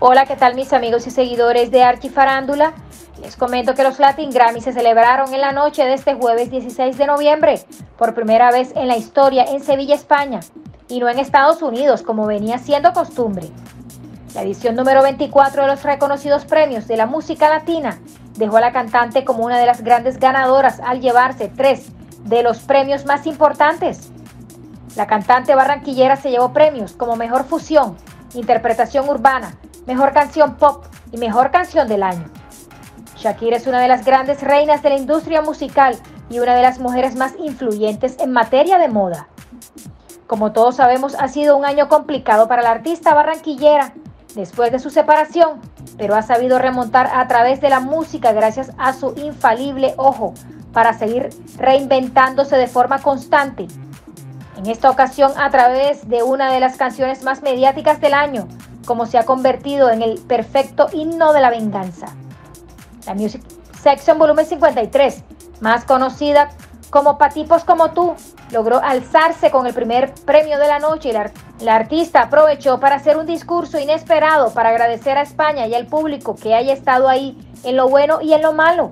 Hola, ¿qué tal mis amigos y seguidores de Archifarándula? Les comento que los Latin Grammy se celebraron en la noche de este jueves 16 de noviembre, por primera vez en la historia en Sevilla, España, y no en Estados Unidos, como venía siendo costumbre. La edición número 24 de los reconocidos premios de la música latina dejó a la cantante como una de las grandes ganadoras al llevarse tres de los premios más importantes. La cantante barranquillera se llevó premios como Mejor Fusión, Interpretación Urbana, Mejor Canción Pop y Mejor Canción del Año. Shakira es una de las grandes reinas de la industria musical y una de las mujeres más influyentes en materia de moda. Como todos sabemos, ha sido un año complicado para la artista barranquillera después de su separación, pero ha sabido remontar a través de la música gracias a su infalible ojo para seguir reinventándose de forma constante. En esta ocasión a través de una de las canciones más mediáticas del año, como se ha convertido en el perfecto himno de la venganza. La Music Section Volumen 53, más conocida como Patipos como tú, logró alzarse con el primer premio de la noche y la, la, artista aprovechó para hacer un discurso inesperado para agradecer a España y al público que haya estado ahí en lo bueno y en lo malo.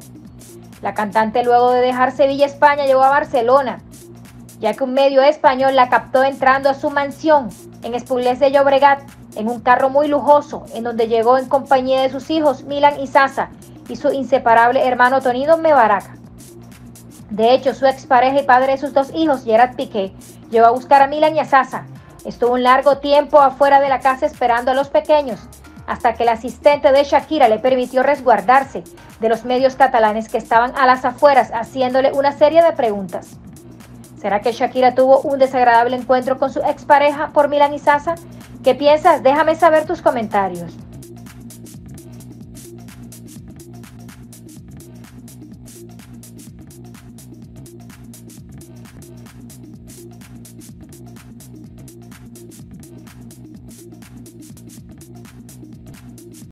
La cantante luego de dejar Sevilla, España, llegó a Barcelona, ya que un medio español la captó entrando a su mansión en Espulés de Llobregat en un carro muy lujoso, en donde llegó en compañía de sus hijos Milan y Sasa y su inseparable hermano Tonido Mebaraca. De hecho, su expareja y padre de sus dos hijos, Gerard Piqué, llegó a buscar a Milan y a Sasa. Estuvo un largo tiempo afuera de la casa esperando a los pequeños, hasta que el asistente de Shakira le permitió resguardarse de los medios catalanes que estaban a las afueras haciéndole una serie de preguntas. ¿Será que Shakira tuvo un desagradable encuentro con su expareja por Milan y Sasa? ¿Qué piensas? Déjame saber tus comentarios.